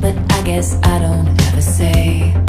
but I guess I don't ever say.